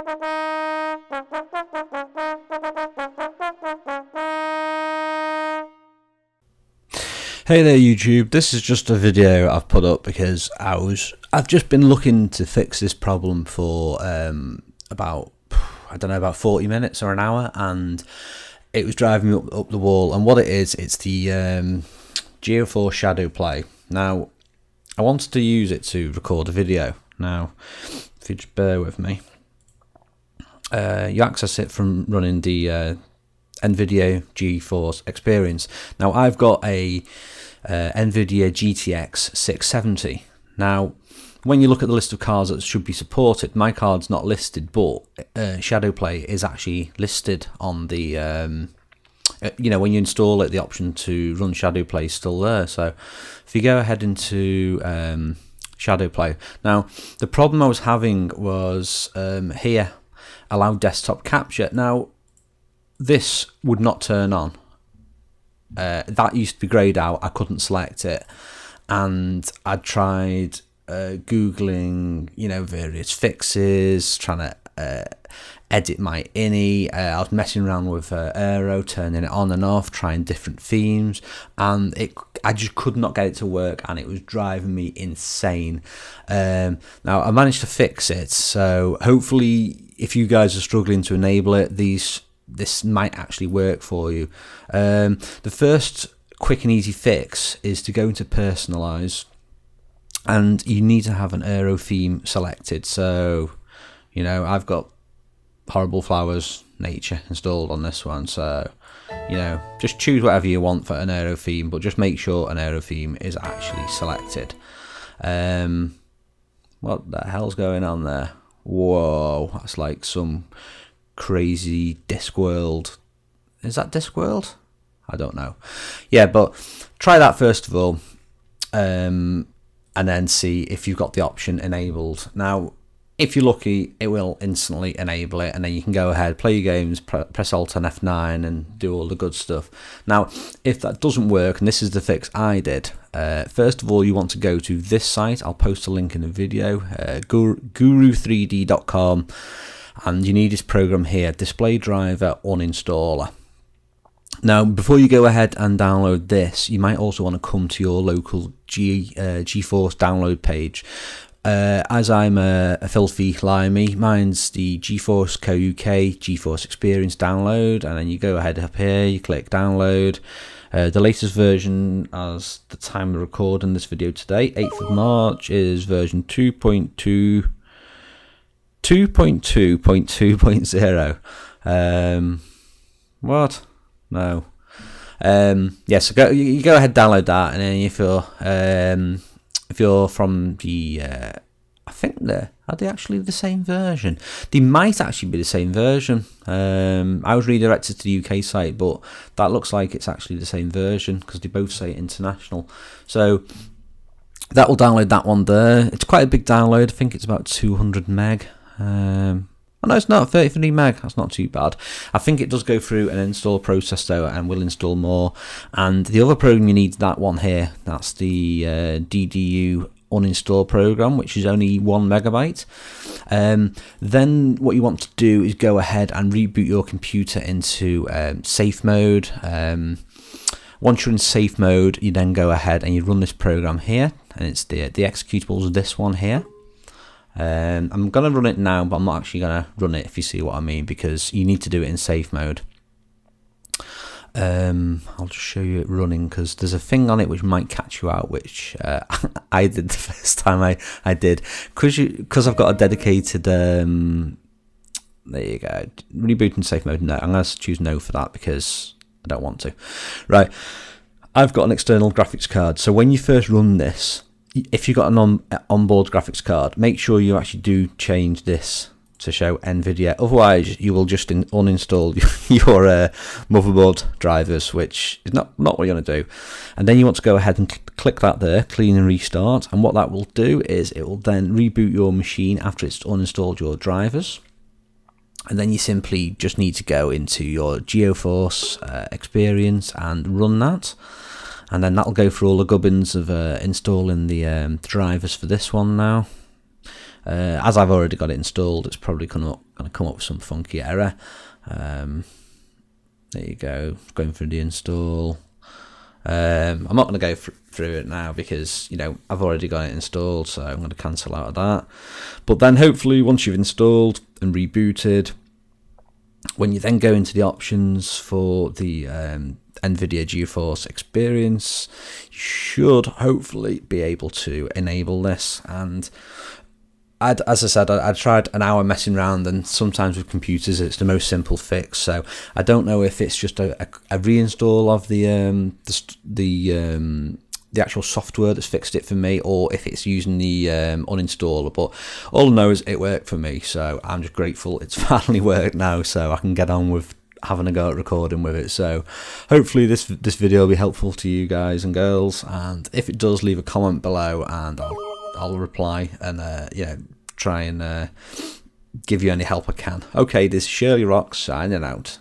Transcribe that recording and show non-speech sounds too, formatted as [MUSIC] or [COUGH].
Hey there YouTube, this is just a video I've put up because I was I've just been looking to fix this problem for um, about I don't know about 40 minutes or an hour and it was driving me up, up the wall and what it is it's the um, GeForce Shadow Play. Now I wanted to use it to record a video. Now if you just bear with me uh, you access it from running the uh, NVIDIA GeForce Experience. Now I've got a uh, NVIDIA GTX 670. Now, when you look at the list of cards that should be supported, my card's not listed, but uh, Shadowplay is actually listed on the. Um, uh, you know, when you install it, the option to run Shadowplay is still there. So, if you go ahead into um, Shadowplay, now the problem I was having was um, here, allow desktop capture. Now, this would not turn on uh, that used to be greyed out. I couldn't select it, and I tried uh, googling, you know, various fixes, trying to uh, edit my ini. Uh, I was messing around with uh, Aero, turning it on and off, trying different themes, and it. I just could not get it to work, and it was driving me insane. Um, now I managed to fix it, so hopefully, if you guys are struggling to enable it, these this might actually work for you. Um, the first quick and easy fix is to go into personalize and you need to have an aero theme selected. So, you know, I've got horrible flowers nature installed on this one. So, you know, just choose whatever you want for an aero theme, but just make sure an aero theme is actually selected. Um, what the hell's going on there? Whoa, that's like some crazy Discworld. Is that Discworld? I don't know. Yeah, but try that first of all, um, and then see if you've got the option enabled. Now, if you're lucky, it will instantly enable it, and then you can go ahead, play your games, press Alt and F9, and do all the good stuff. Now, if that doesn't work, and this is the fix I did, uh, first of all, you want to go to this site. I'll post a link in the video, uh, guru3d.com and you need this program here display driver uninstaller now before you go ahead and download this you might also want to come to your local G, uh, GeForce download page uh, as I'm a, a, filthy limey, mine's the GeForce Co UK GeForce Experience download, and then you go ahead up here, you click download. Uh, the latest version, as the time of recording this video today, 8th of March, is version 2.2 2.2.2.0. Um, what? No. Um, yeah, so go, you go ahead download that, and then if you're um, if you're from the, uh, I think they are they actually the same version? They might actually be the same version. Um, I was redirected to the UK site, but that looks like it's actually the same version because they both say international. So that will download that one there. It's quite a big download. I think it's about 200 meg. Um, oh no, it's not 33 meg. That's not too bad. I think it does go through an install process though, and will install more. And the other program you need that one here. That's the uh, DDU uninstall program, which is only one megabyte. Um, then what you want to do is go ahead and reboot your computer into um, safe mode. Um, once you're in safe mode, you then go ahead and you run this program here, and it's the the executable is this one here. Um, I'm going to run it now, but I'm not actually going to run it, if you see what I mean, because you need to do it in safe mode. Um, I'll just show you it running because there's a thing on it which might catch you out, which uh, [LAUGHS] I did [LAUGHS] the first time I, I did. Because I've got a dedicated, um, there you go, reboot in safe mode. No, I'm going to choose no for that because I don't want to. Right, I've got an external graphics card. So when you first run this, if you've got an on, onboard graphics card, make sure you actually do change this to show NVIDIA. Otherwise, you will just in, uninstall [LAUGHS] your uh, motherboard drivers, which is not, not what you're going to do. And then you want to go ahead and click that there, clean and restart. And what that will do is it will then reboot your machine after it's uninstalled your drivers. And then you simply just need to go into your GeForce uh, experience and run that and then that'll go through all the gubbins of uh, installing the um, drivers for this one now. Uh, as I've already got it installed, it's probably going to come up with some funky error. Um, there you go, going through the install. Um, I'm not going to go through it now because you know I've already got it installed, so I'm going to cancel out of that. But then hopefully once you've installed and rebooted, when you then go into the options for the um, NVIDIA GeForce Experience, should hopefully be able to enable this. And I'd, as I said, I, I tried an hour messing around, and sometimes with computers, it's the most simple fix. So I don't know if it's just a, a, a reinstall of the um, the, the um, the actual software that's fixed it for me or if it's using the um, uninstaller but all I know is it worked for me so I'm just grateful it's [LAUGHS] finally worked now so I can get on with having a go at recording with it. So hopefully this this video will be helpful to you guys and girls. And if it does leave a comment below and I'll, I'll reply and uh, yeah try and uh, give you any help I can. Okay this is Shirlierox signing out